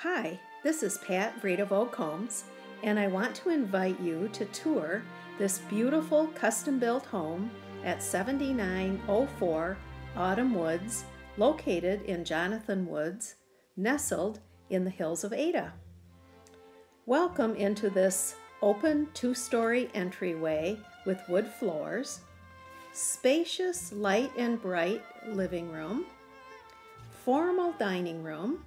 Hi, this is Pat Vredevoogd Combs, and I want to invite you to tour this beautiful custom built home at 7904 Autumn Woods, located in Jonathan Woods, nestled in the hills of Ada. Welcome into this open two story entryway with wood floors, spacious, light and bright living room, formal dining room,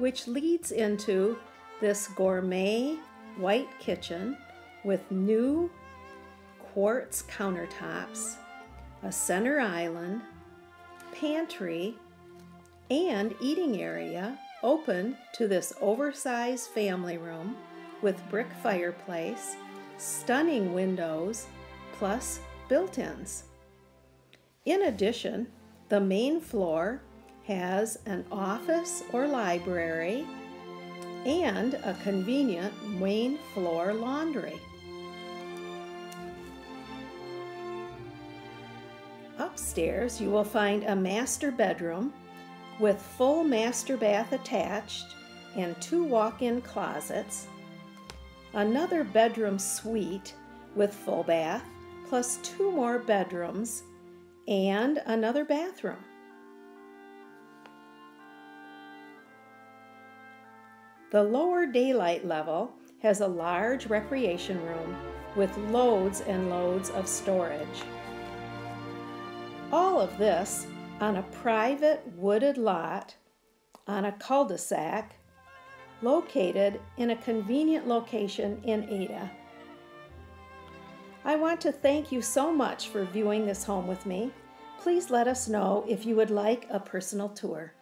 which leads into this gourmet white kitchen with new quartz countertops, a center island, pantry, and eating area open to this oversized family room with brick fireplace, stunning windows, plus built-ins. In addition, the main floor has an office or library and a convenient main floor laundry. Upstairs, you will find a master bedroom with full master bath attached and two walk in closets, another bedroom suite with full bath, plus two more bedrooms and another bathroom. The lower daylight level has a large recreation room with loads and loads of storage. All of this on a private wooded lot on a cul-de-sac located in a convenient location in Ada. I want to thank you so much for viewing this home with me. Please let us know if you would like a personal tour.